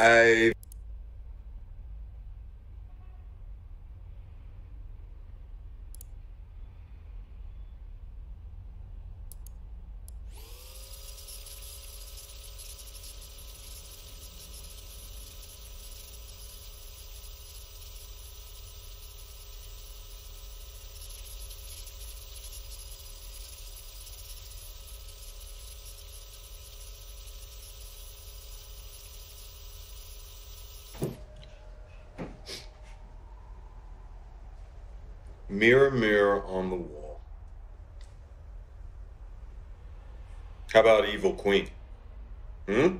I Mirror, mirror on the wall. How about evil queen? Hmm?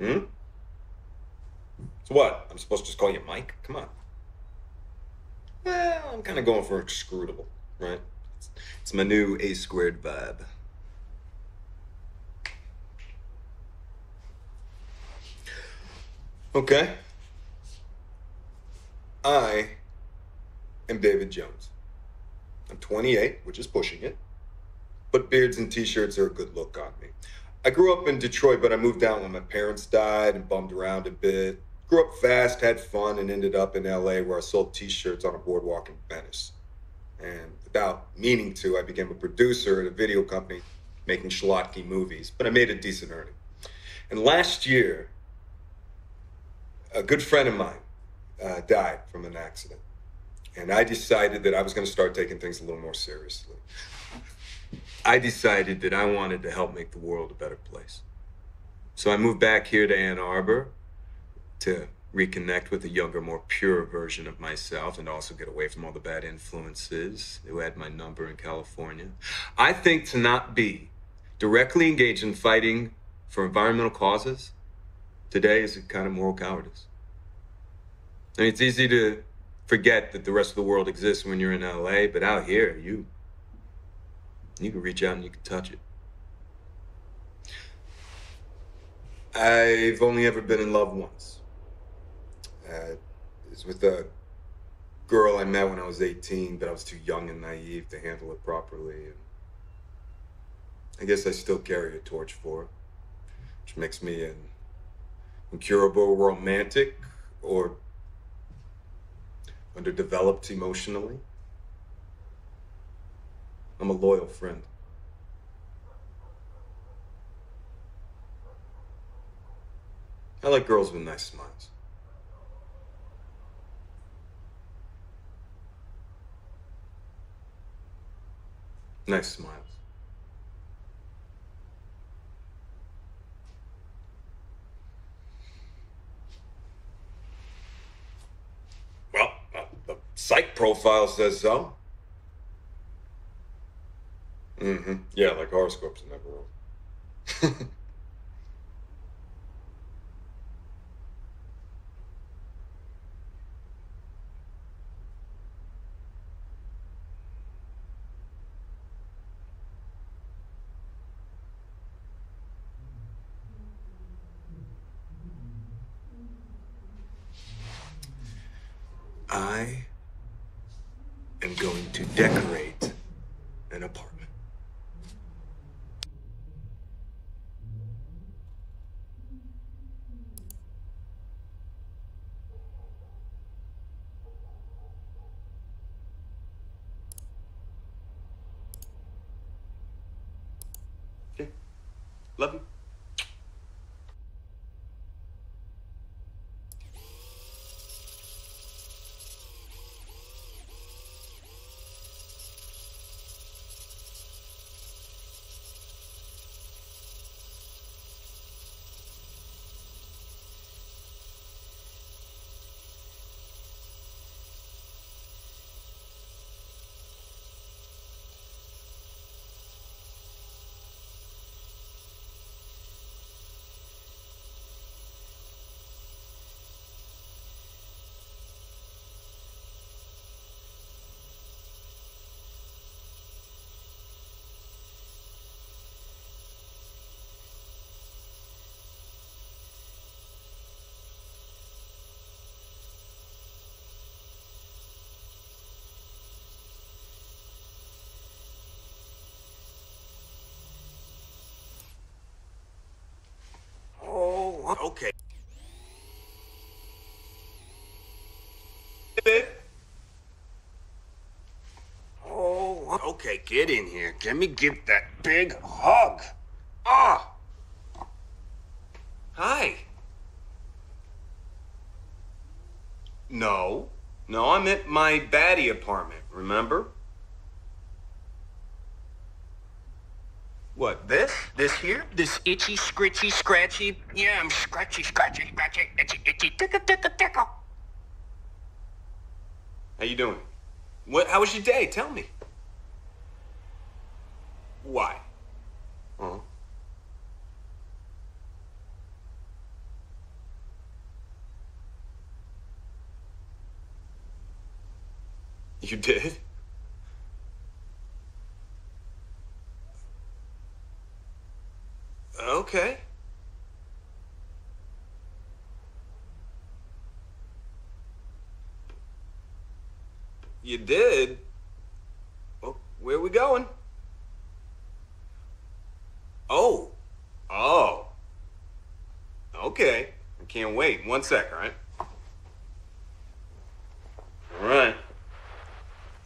Hmm? So what? I'm supposed to just call you Mike? Come on. Well, I'm kind of going for inscrutable, right? It's, it's my new A squared vibe. Okay. I am David Jones. I'm 28, which is pushing it, but beards and t shirts are a good look on me. I grew up in Detroit, but I moved out when my parents died and bummed around a bit. Grew up fast, had fun, and ended up in LA where I sold t shirts on a boardwalk in Venice. And without meaning to, I became a producer at a video company making schlocky movies, but I made a decent earning. And last year, a good friend of mine uh, died from an accident. And I decided that I was going to start taking things a little more seriously. I decided that I wanted to help make the world a better place. So I moved back here to Ann Arbor to reconnect with a younger, more pure version of myself and also get away from all the bad influences who had my number in California. I think to not be directly engaged in fighting for environmental causes today is a kind of moral cowardice. I mean, it's easy to forget that the rest of the world exists when you're in LA, but out here, you you can reach out and you can touch it. I've only ever been in love once. Uh, it's with a girl I met when I was 18, but I was too young and naive to handle it properly. And I guess I still carry a torch for her, which makes me an incurable romantic or underdeveloped emotionally. I'm a loyal friend. I like girls with nice smiles. Nice smiles. Well, uh, the psych profile says so. Mm-hmm. Yeah, like horoscopes never wrong. I am going to decorate an apartment. Love you. Babe. Oh, okay, get in here. Let me give that big hug. Ah! Hi. No. No, I'm at my baddie apartment, remember? What, this? This here? This itchy, scritchy, scratchy? Yeah, I'm scratchy, scratchy, scratchy, itchy, itchy, tickle, tickle, tickle. How you doing? What? How was your day? Tell me. Why? Huh? You did? Okay. You did? Well, where are we going? Oh. Oh. Okay. I can't wait. One sec, all right? All right.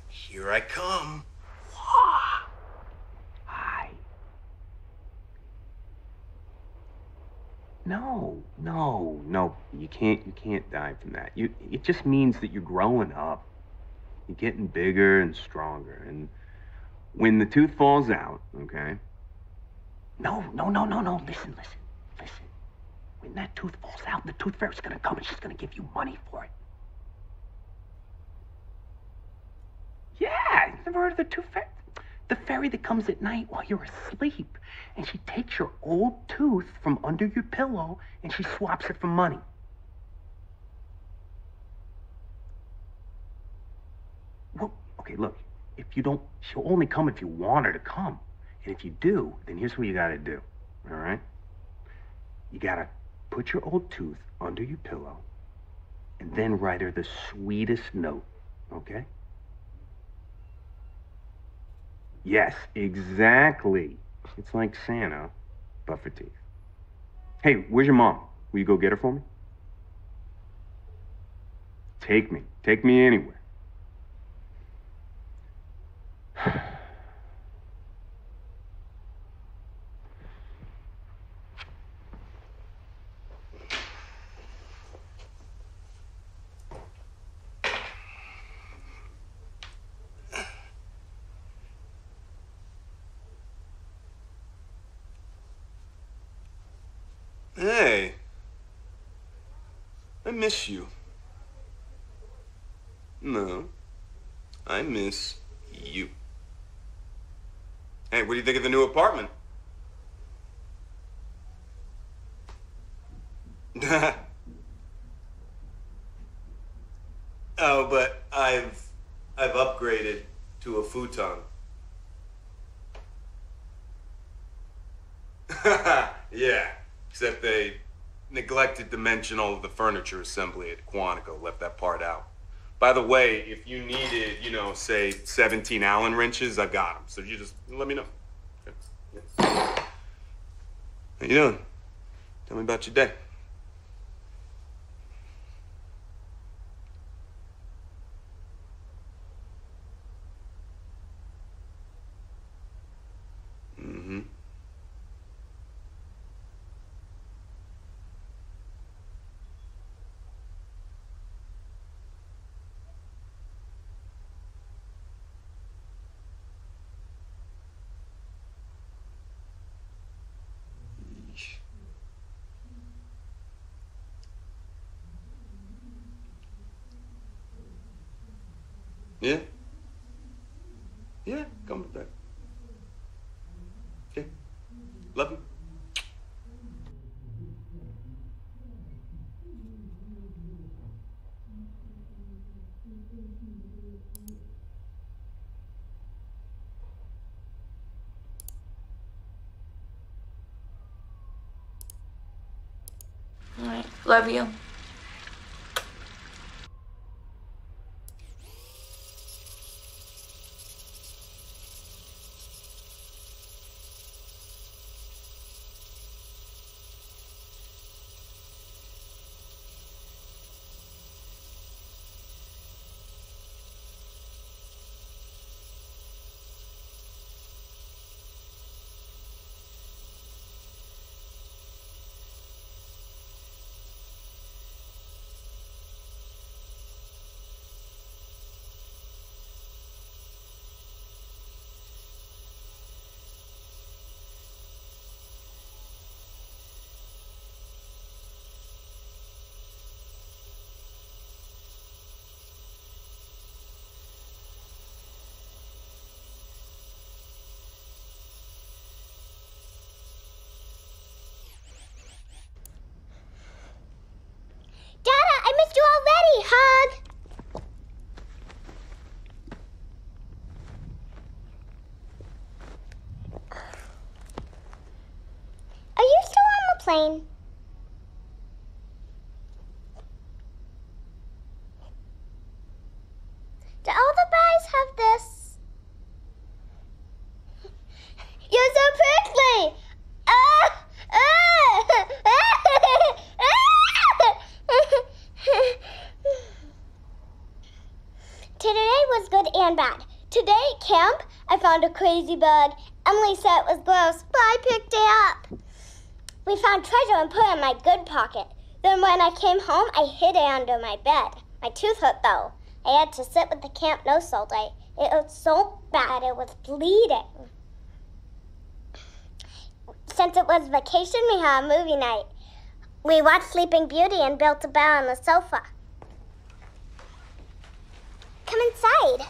Here I come. Hi. No, no, no. You can't. You can't die from that. You. It just means that you're growing up. You're getting bigger and stronger. And when the tooth falls out, okay. No, no, no, no, no. Listen, listen, listen. When that tooth falls out, the tooth fairy's gonna come and she's gonna give you money for it. Yeah, never heard of the tooth fairy? The fairy that comes at night while you're asleep, and she takes your old tooth from under your pillow and she swaps it for money. Well, okay, look, if you don't, she'll only come if you want her to come. And if you do, then here's what you gotta do, all right? You gotta put your old tooth under your pillow and then write her the sweetest note, okay? Yes, exactly. It's like Santa, but for teeth. Hey, where's your mom? Will you go get her for me? Take me. Take me anywhere. Hey. I miss you. No. I miss you. Hey, what do you think of the new apartment? oh, but I've I've upgraded to a futon. yeah, except they neglected to mention all of the furniture assembly at Quantico, left that part out. By the way, if you needed, you know, say 17 Allen wrenches, I've got them. So you just let me know. Okay. Yeah. How you doing? Tell me about your day. Mm-hmm. Yeah. Yeah, come back. Okay. Love you. All right. Love you. Plane. Do all the boys have this? You're so prickly! Ah! Ah! Today was good and bad. Today at camp, I found a crazy bug. Emily said it was gross, but I picked it up. We found treasure and put it in my good pocket. Then when I came home, I hid it under my bed. My tooth hurt though. I had to sit with the camp nurse all day. It was so bad it was bleeding. Since it was vacation, we had a movie night. We watched Sleeping Beauty and built a bed on the sofa. Come inside.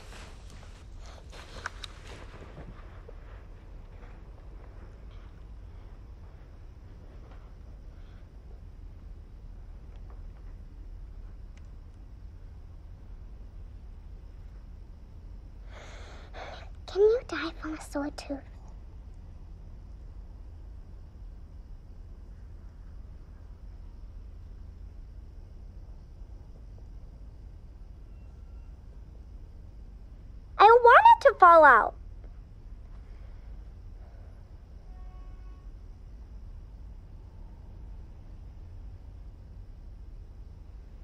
Can you die from a sore tooth? I want it to fall out.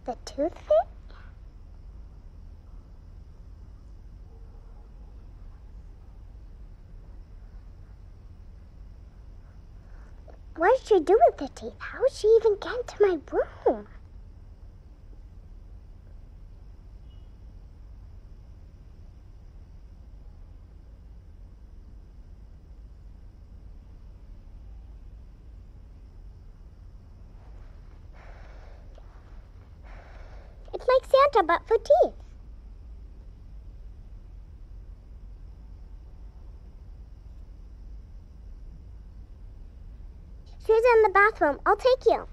The tooth What did she do with the teeth? How did she even get into my room? It's like Santa, but for teeth. She's in the bathroom. I'll take you.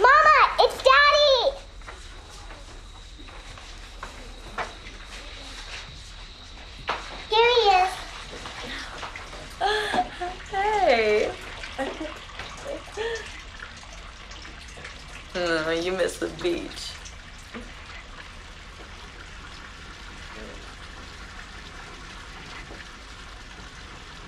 Mama, it's Daddy! Here he is. Hey. oh, you miss the beach.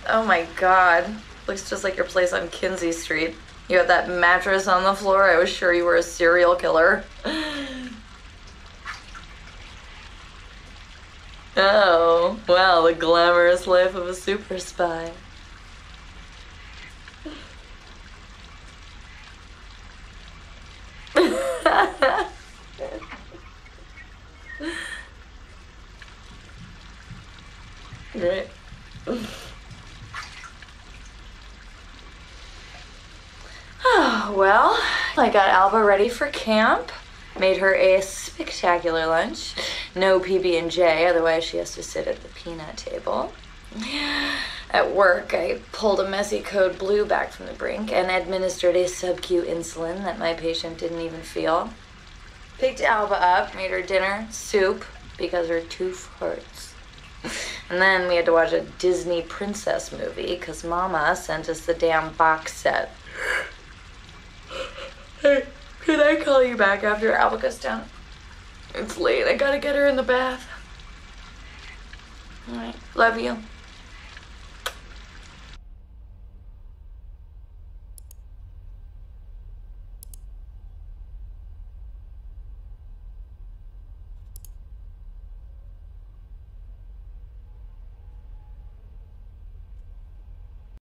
Oh my god. Looks just like your place on Kinsey Street. You have that mattress on the floor. I was sure you were a serial killer. Oh, well, the glamorous life of a super spy. Right. Oh, ah, well, I got Alba ready for camp. Made her a spectacular lunch. No PB and J, otherwise she has to sit at the peanut table. At work, I pulled a messy code blue back from the brink and administered a sub-Q insulin that my patient didn't even feel. Picked Alba up, made her dinner, soup, because her tooth hurts. And then we had to watch a Disney princess movie because Mama sent us the damn box set. Hey, can I call you back after Alba goes down? It's late. I gotta get her in the bath. All right. Love you.